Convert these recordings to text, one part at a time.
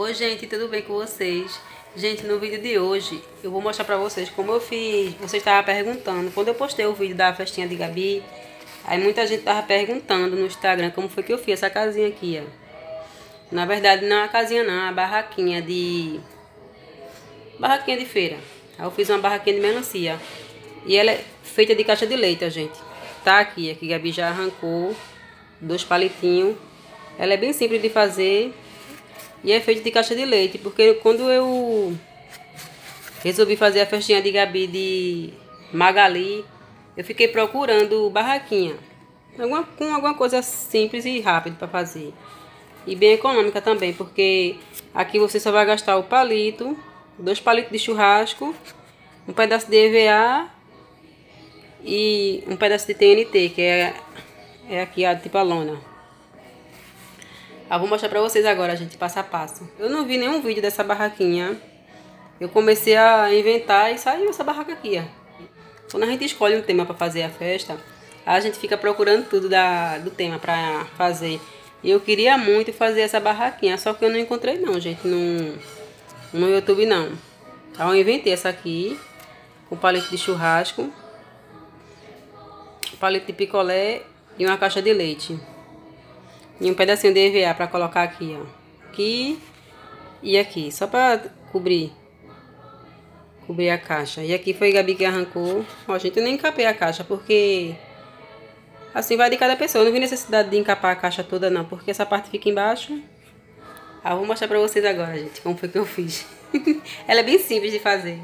Oi gente, tudo bem com vocês? Gente, no vídeo de hoje eu vou mostrar pra vocês como eu fiz. Vocês estavam perguntando, quando eu postei o vídeo da festinha de Gabi, aí muita gente tava perguntando no Instagram como foi que eu fiz essa casinha aqui, ó. Na verdade não é uma casinha não, é uma barraquinha de... Barraquinha de feira. Aí eu fiz uma barraquinha de melancia. E ela é feita de caixa de leite, ó, gente. Tá aqui, aqui Gabi já arrancou dois palitinhos. Ela é bem simples de fazer e é feita de caixa de leite, porque quando eu resolvi fazer a festinha de Gabi de Magali, eu fiquei procurando barraquinha. Alguma, com alguma coisa simples e rápida para fazer. E bem econômica também, porque aqui você só vai gastar o palito, dois palitos de churrasco, um pedaço de EVA e um pedaço de TNT, que é, é aqui a tipo a lona. Eu vou mostrar pra vocês agora, gente, passo a passo. Eu não vi nenhum vídeo dessa barraquinha. Eu comecei a inventar e saiu essa barraca aqui, ó. Quando a gente escolhe um tema pra fazer a festa, a gente fica procurando tudo da, do tema pra fazer. Eu queria muito fazer essa barraquinha, só que eu não encontrei não, gente, no, no YouTube não. Então eu inventei essa aqui, com palito de churrasco, palito de picolé e uma caixa de leite. E um pedacinho de EVA para colocar aqui, ó. Aqui e aqui, só para cobrir. Cobrir a caixa. E aqui foi a Gabi que arrancou. Ó, gente, eu nem encapei a caixa, porque... Assim vai de cada pessoa. Eu não vi necessidade de encapar a caixa toda, não. Porque essa parte fica embaixo. Ah, vou mostrar pra vocês agora, gente, como foi que eu fiz. Ela é bem simples de fazer.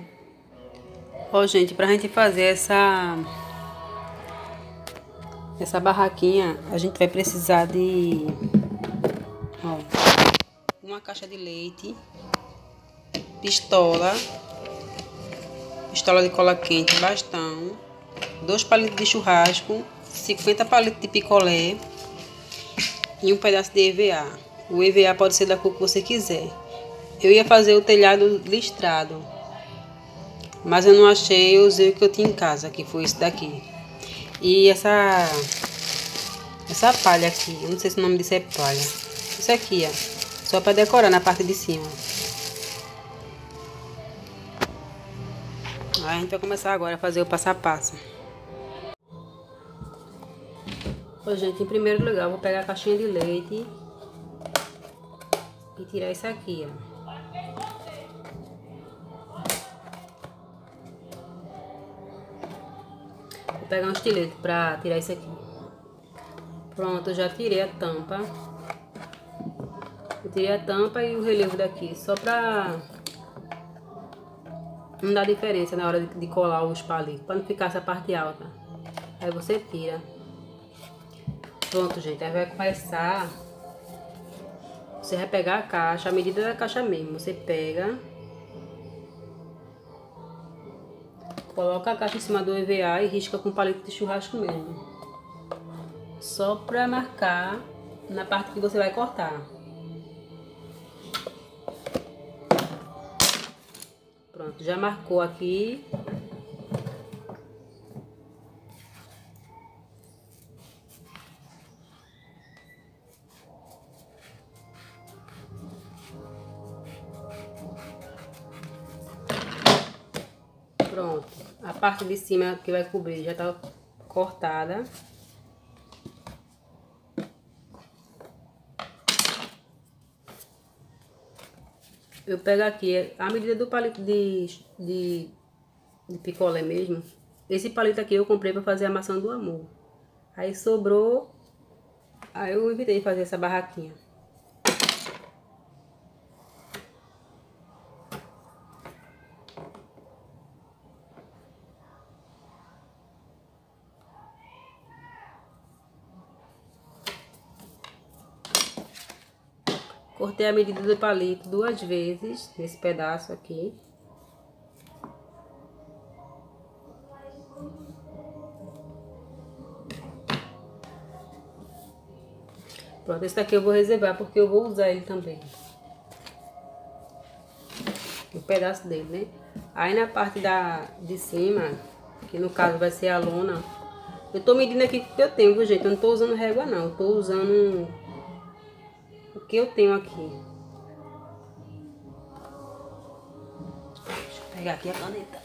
Ó, gente, pra gente fazer essa essa barraquinha a gente vai precisar de ó, uma caixa de leite, pistola, pistola de cola quente, bastão, dois palitos de churrasco, 50 palitos de picolé e um pedaço de EVA. O EVA pode ser da cor que você quiser. Eu ia fazer o telhado listrado, mas eu não achei, eu usei o que eu tinha em casa, que foi esse daqui. E essa essa palha aqui, eu não sei se o nome disso é palha. Isso aqui, ó, só para decorar na parte de cima. Aí a gente vai começar agora a fazer o passo a passo. Ô, gente, em primeiro lugar, vou pegar a caixinha de leite e tirar isso aqui, ó. Vou pegar um estilete pra tirar isso aqui. Pronto, eu já tirei a tampa. Eu tirei a tampa e o relevo daqui, só pra não dar diferença na hora de colar os palitos, pra não ficar essa parte alta. Aí você tira. Pronto, gente, aí vai começar... Você vai pegar a caixa, a medida da caixa mesmo. Você pega Coloca a caixa em cima do EVA e risca com palito de churrasco mesmo. Só pra marcar na parte que você vai cortar. Pronto, já marcou aqui. Parte de cima que vai cobrir já tá cortada. Eu pego aqui a medida do palito de, de, de picolé mesmo. Esse palito aqui eu comprei para fazer a maçã do amor. Aí sobrou, aí eu evitei fazer essa barraquinha. Cortei a medida do palito duas vezes, nesse pedaço aqui. Pronto, esse daqui eu vou reservar porque eu vou usar ele também. Um pedaço dele, né? Aí na parte da, de cima, que no caso vai ser a lona, eu tô medindo aqui o que eu tenho, gente? Eu não tô usando régua, não. Eu tô usando que eu tenho aqui. Deixa eu pegar aqui a caneta.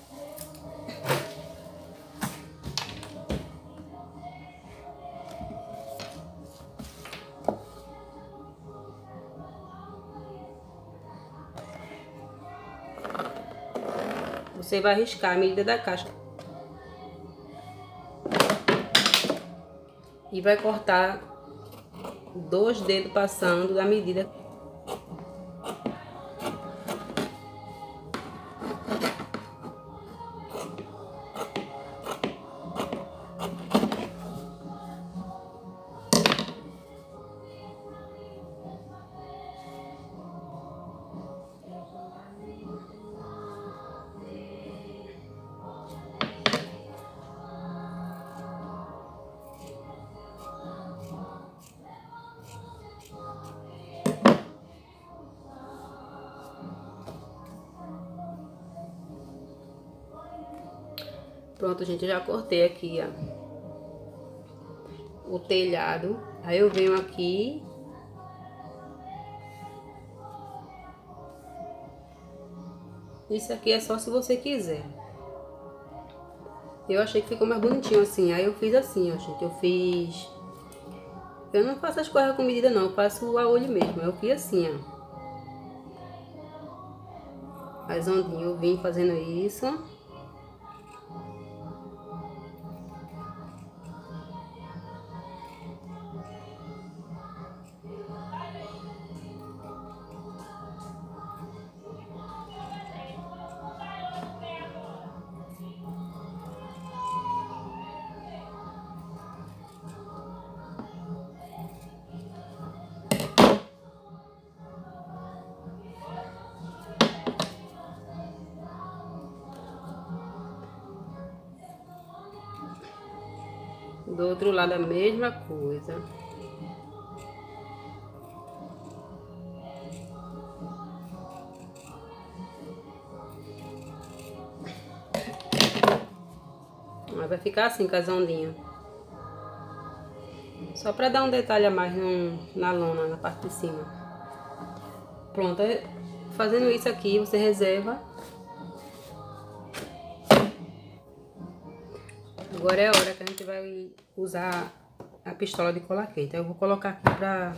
Você vai riscar a medida da caixa. E vai cortar dois dedos passando da medida Pronto, gente, eu já cortei aqui, ó. O telhado. Aí eu venho aqui. Isso aqui é só se você quiser. Eu achei que ficou mais bonitinho assim. Aí eu fiz assim, ó, gente. Eu fiz... Eu não faço as coisas com medida, não. Eu faço a olho mesmo. Eu fiz assim, ó. As ondinhas. Eu vim fazendo isso. Do outro lado a mesma coisa. vai ficar assim com as ondinhas. Só pra dar um detalhe a mais no, na lona, na parte de cima. Pronto, é, fazendo isso aqui, você reserva Agora é a hora que a gente vai usar a pistola de cola quente. Eu vou colocar aqui pra,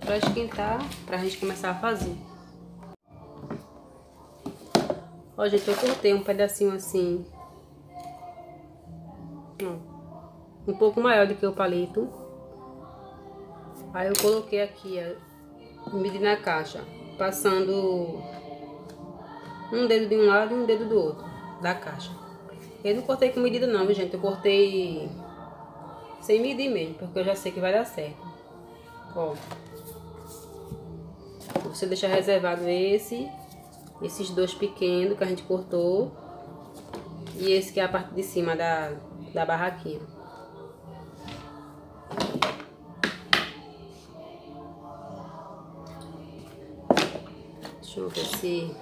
pra esquentar, pra gente começar a fazer. Ó, gente, eu cortei um pedacinho assim. Um pouco maior do que o palito. Aí eu coloquei aqui, ó, medi na caixa, passando um dedo de um lado e um dedo do outro da caixa. Eu não cortei com medida não, gente. Eu cortei sem medir mesmo, porque eu já sei que vai dar certo. Ó. Você deixa reservado esse, esses dois pequenos que a gente cortou. E esse que é a parte de cima da, da barraquinha. Deixa eu ver se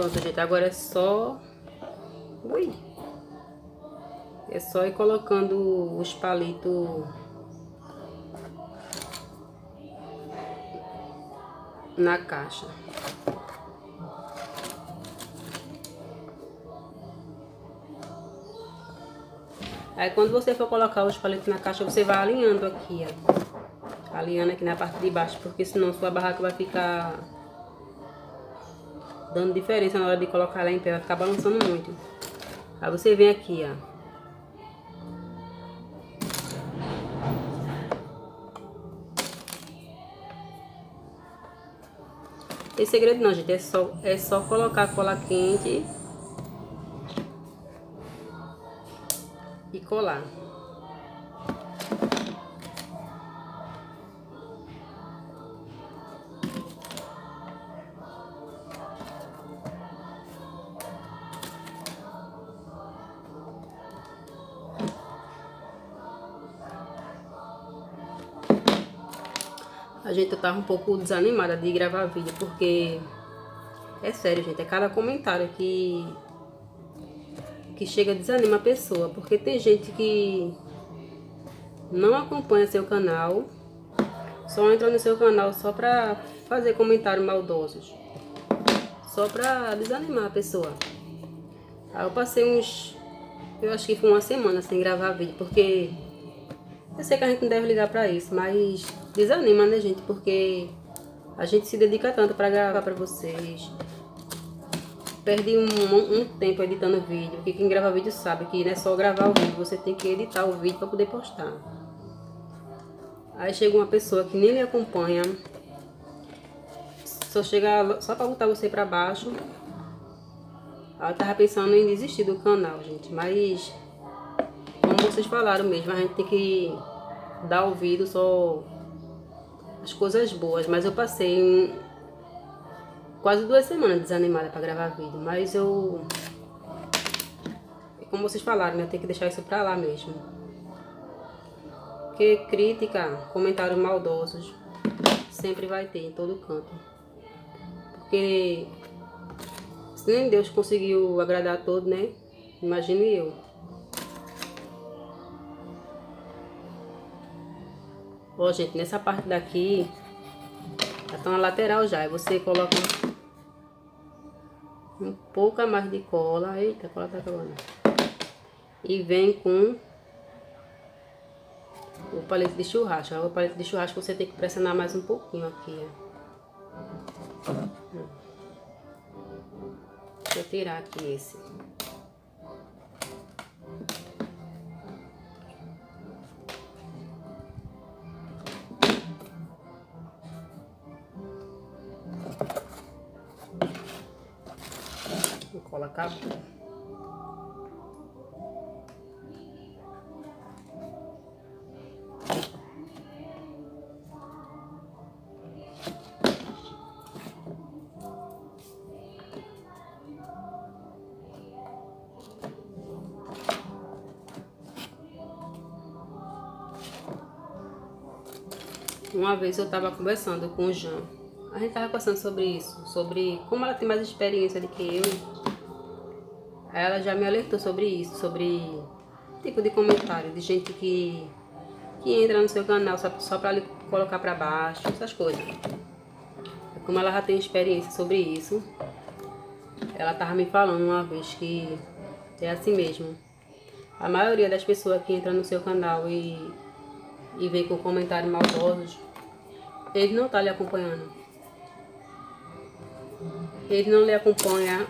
Pronto, gente, agora é só... Ui! É só ir colocando os palitos... Na caixa. Aí quando você for colocar os palitos na caixa, você vai alinhando aqui, ó. Alinhando aqui na parte de baixo, porque senão sua barraca vai ficar dando diferença na hora de colocar ela em pé, vai ficar balançando muito. Aí você vem aqui, ó. Tem segredo não, gente, é só, é só colocar cola quente e colar. Tava um pouco desanimada de gravar vídeo, porque é sério, gente, é cada comentário que que chega desanima a pessoa, porque tem gente que não acompanha seu canal, só entra no seu canal só pra fazer comentários maldosos, só pra desanimar a pessoa. Aí eu passei uns, eu acho que foi uma semana sem gravar vídeo, porque eu sei que a gente não deve ligar pra isso, mas desanima, né, gente? Porque a gente se dedica tanto pra gravar pra vocês. Perdi um, um, tempo editando vídeo, porque quem grava vídeo sabe que não é só gravar o vídeo, você tem que editar o vídeo pra poder postar. Aí chega uma pessoa que nem me acompanha, só chega só pra botar você pra baixo. Ela tava pensando em desistir do canal, gente, mas vocês falaram mesmo, a gente tem que dar ouvido só as coisas boas, mas eu passei quase duas semanas desanimada para gravar vídeo, mas eu como vocês falaram, né, eu tenho que deixar isso pra lá mesmo. Porque crítica, comentários maldosos sempre vai ter em todo canto. Porque se nem Deus conseguiu agradar a todos, né? Imagine eu. Ó, gente, nessa parte daqui, já tá na lateral já. Aí você coloca um pouco a mais de cola. Eita, a cola tá acabando. E vem com o palito de churrasco. O palito de churrasco você tem que pressionar mais um pouquinho aqui, ó. Deixa eu tirar aqui esse. Uma vez eu estava conversando com o Jean. A gente estava conversando sobre isso, sobre como ela tem mais experiência do que eu ela já me alertou sobre isso, sobre tipo de comentário, de gente que, que entra no seu canal só, só pra lhe colocar pra baixo, essas coisas. Como ela já tem experiência sobre isso, ela tava me falando uma vez que é assim mesmo. A maioria das pessoas que entram no seu canal e, e vem com comentários maldosos, ele não tá lhe acompanhando. Ele não lhe acompanha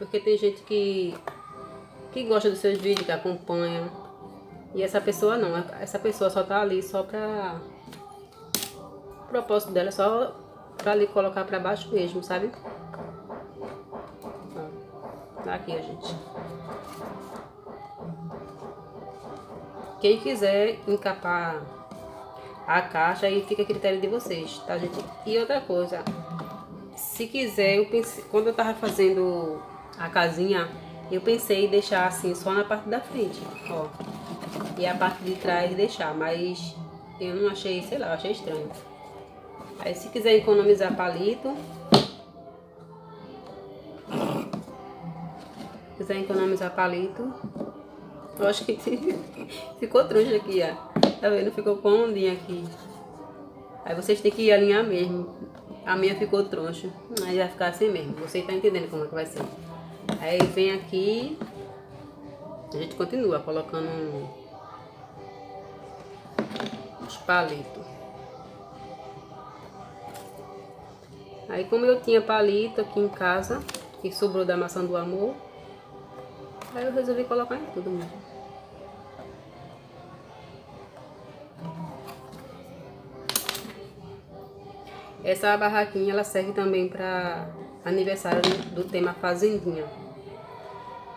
porque tem gente que, que gosta dos seus vídeos, que acompanha. E essa pessoa não, essa pessoa só tá ali só pra... O propósito dela é só pra ali colocar pra baixo mesmo, sabe? Ó, tá aqui, gente. Quem quiser encapar a caixa, aí fica a critério de vocês, tá, gente? E outra coisa, se quiser, eu pensei, quando eu tava fazendo a casinha, eu pensei em deixar assim só na parte da frente, ó. E a parte de trás deixar, mas eu não achei, sei lá, achei estranho. Aí se quiser economizar palito, quiser economizar palito, eu acho que ficou troncho aqui, ó. Tá vendo? Ficou com ondinha aqui. Aí vocês têm que alinhar mesmo. A minha ficou troncho. Aí vai ficar assim mesmo. Você tá entendendo como é que vai ser. Aí vem aqui, a gente continua colocando os palitos. Aí como eu tinha palito aqui em casa, que sobrou da maçã do amor, aí eu resolvi colocar em tudo mesmo. Essa barraquinha ela serve também para aniversário do tema Fazendinha.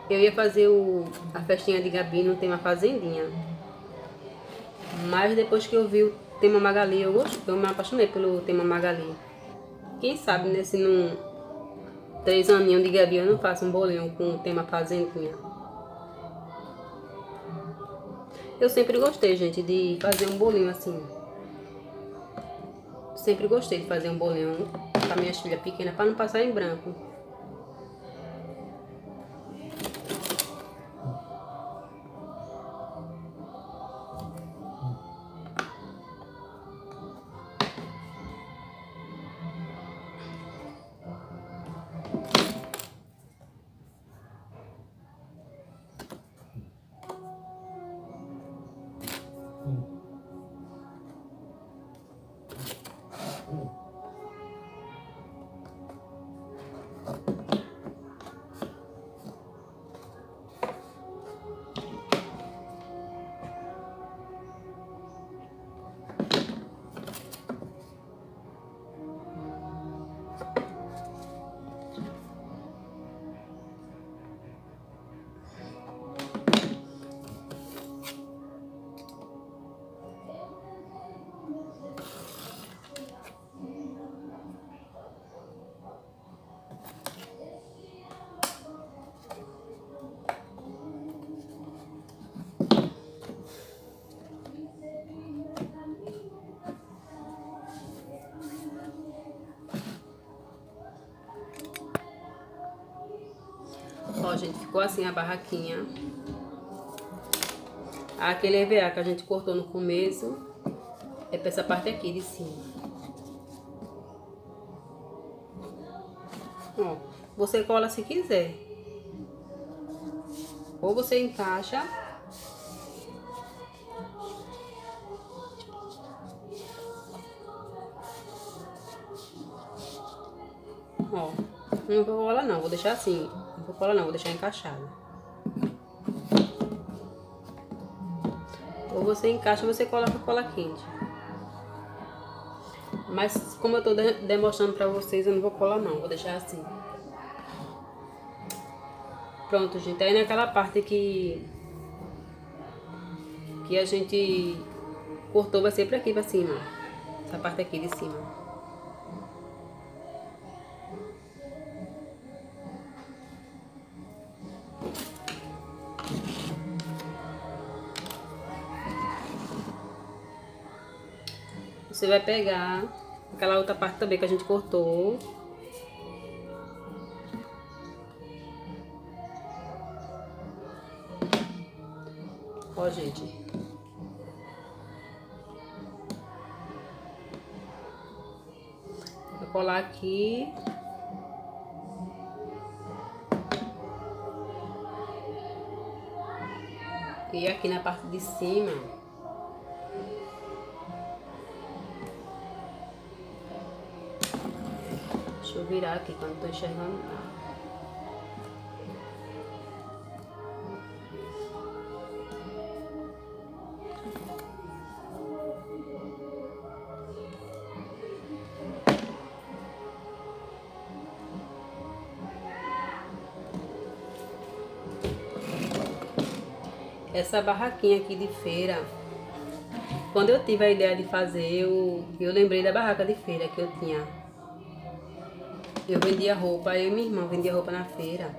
Eu ia fazer o, a festinha de Gabi no tema Fazendinha. Mas depois que eu vi o tema Magali, eu, gostei, eu me apaixonei pelo tema Magali. Quem sabe, né, se num três aninhos de Gabi eu não faço um bolinho com o tema Fazendinha. Eu sempre gostei, gente, de fazer um bolinho assim. sempre gostei de fazer um bolinho para minhas filhas pequenas, para não passar em branco. Gente, ficou assim a barraquinha. Aquele EVA que a gente cortou no começo é pra essa parte aqui de cima. Ó, você cola se quiser. Ou você encaixa Ó, não vou colar não, vou deixar assim. Colar não, vou deixar encaixado. Ou você encaixa você cola com cola quente. Mas como eu tô de demonstrando pra vocês, eu não vou colar não, vou deixar assim. Pronto, gente, aí naquela parte que... Que a gente cortou vai ser pra aqui, pra cima. Essa parte aqui de cima. Você vai pegar aquela outra parte também que a gente cortou. Ó, gente. Vou colar aqui. E aqui na parte de cima. Virar aqui, não tô enxergando nada. Essa barraquinha aqui de feira, quando eu tive a ideia de fazer, eu, eu lembrei da barraca de feira que eu tinha eu vendia roupa, eu e minha irmã vendia roupa na feira.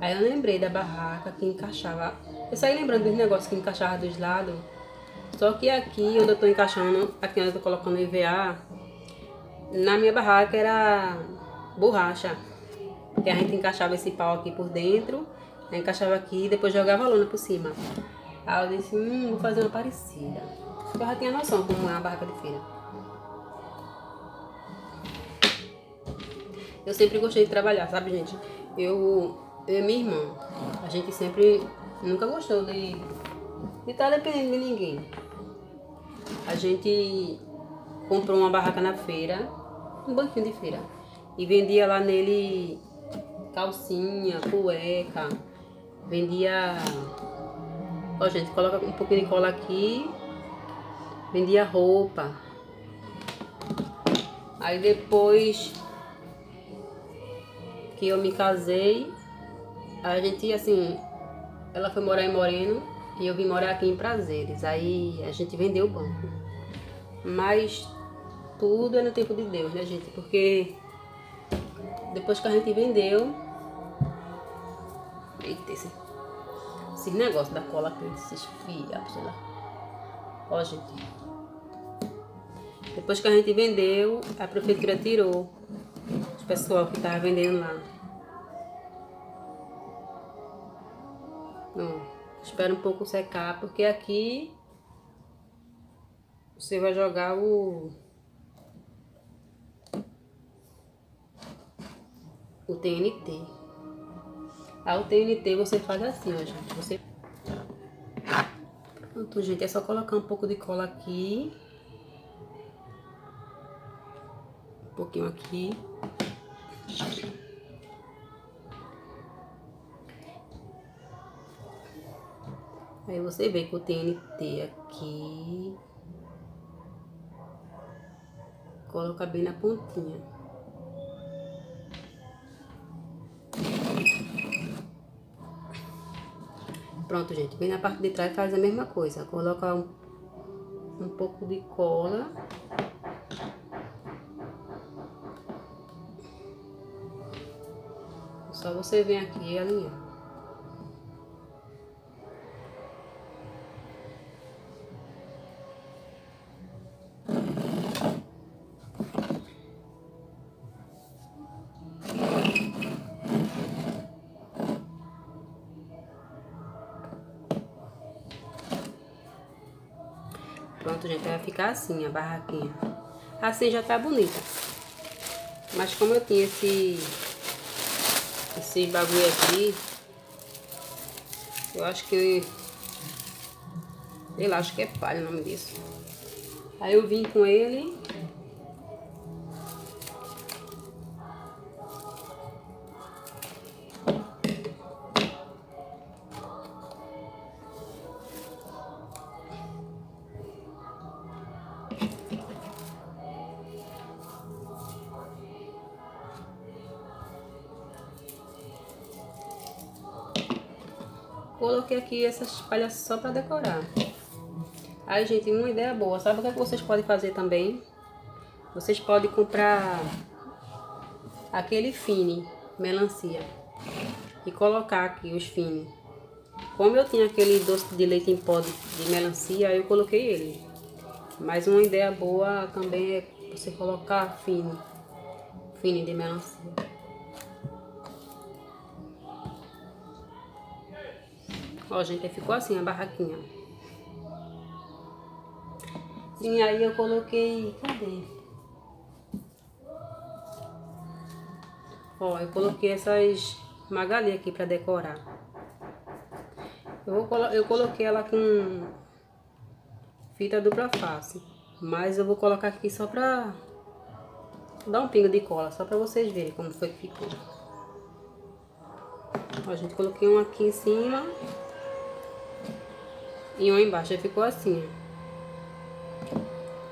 Aí eu lembrei da barraca que encaixava. Eu saí lembrando dos negócios que encaixava dos lados. Só que aqui onde eu tô encaixando, aqui onde eu tô colocando EVA, na minha barraca era borracha. Que a gente encaixava esse pau aqui por dentro, encaixava aqui e depois jogava a lona por cima. Aí eu disse, hum, vou fazer uma parecida. Eu já tinha noção como é a barraca de feira. Eu sempre gostei de trabalhar, sabe, gente? Eu, eu e minha irmã, a gente sempre nunca gostou de estar tá dependendo de ninguém. A gente comprou uma barraca na feira, um banquinho de feira, e vendia lá nele calcinha, cueca, vendia. Ó, gente, coloca um pouquinho de cola aqui, vendia roupa. Aí depois que eu me casei, a gente, assim, ela foi morar em Moreno e eu vim morar aqui em Prazeres. Aí a gente vendeu o banco. Mas tudo é no tempo de Deus, né, gente? Porque depois que a gente vendeu. Eita, esse, esse negócio da cola aqui, esses fiapos, sei lá. Ó, gente. Depois que a gente vendeu, a prefeitura tirou pessoal que tava vendendo lá. Não, espera um pouco secar, porque aqui você vai jogar o o TNT. A o TNT você faz assim, ó, gente. Você Pronto, gente, é só colocar um pouco de cola aqui. Um pouquinho aqui. Aí você vem com o TNT aqui. Coloca bem na pontinha. Pronto, gente. Bem na parte de trás faz a mesma coisa. Coloca um, um pouco de cola. Só você vem aqui e alinhar. Ficar assim a barraquinha. Assim já tá bonita. Mas como eu tinha esse... Esse bagulho aqui... Eu acho que... Sei lá, acho que é palha o nome disso. Aí eu vim com ele palhas só para decorar. Aí, gente, uma ideia boa. Sabe o que, é que vocês podem fazer também? Vocês podem comprar aquele fine, melancia. E colocar aqui os fine. Como eu tinha aquele doce de leite em pó de, de melancia, eu coloquei ele. Mas uma ideia boa também é você colocar fine. Fine de melancia. Ó, gente, ficou assim a barraquinha. E aí eu coloquei... Cadê? Ó, eu coloquei essas magali aqui pra decorar. Eu, vou, eu coloquei ela com fita dupla face. Mas eu vou colocar aqui só pra dar um pingo de cola, só pra vocês verem como foi que ficou. Ó, gente, coloquei um aqui em cima e um embaixo. Aí ficou assim.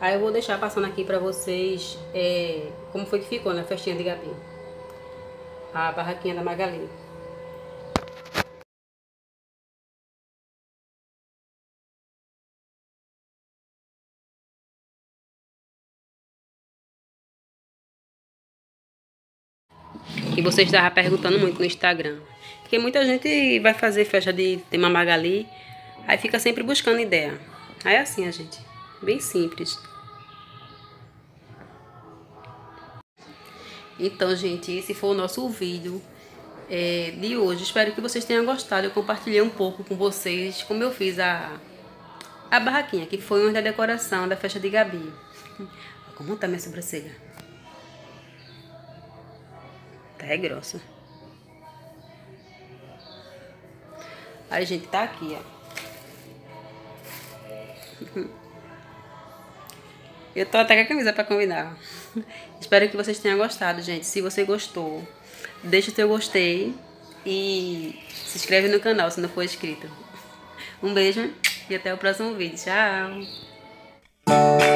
Aí eu vou deixar passando aqui pra vocês é, como foi que ficou na festinha de Gabi. A barraquinha da Magali. E vocês estavam perguntando muito no Instagram. Porque muita gente vai fazer festa de tema Magali Aí fica sempre buscando ideia. Aí é assim a gente. Bem simples. Então, gente, esse foi o nosso vídeo é, de hoje. Espero que vocês tenham gostado. Eu compartilhei um pouco com vocês como eu fiz a, a barraquinha, que foi uma da decoração da festa de Gabi. Como tá minha sobrancelha? Tá é grossa. Aí, gente, tá aqui, ó. Eu tô até com a camisa pra combinar. Espero que vocês tenham gostado, gente. Se você gostou, deixa o seu gostei e se inscreve no canal se não for inscrito. Um beijo e até o próximo vídeo. Tchau!